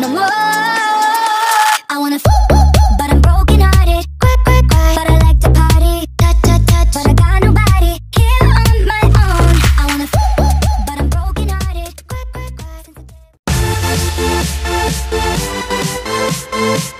no more I wanna but I'm broken hearted quack, quack, quack. But I like to party touch, touch, touch. But I got nobody here on my own I wanna but I'm broken hearted quack, quack, quack.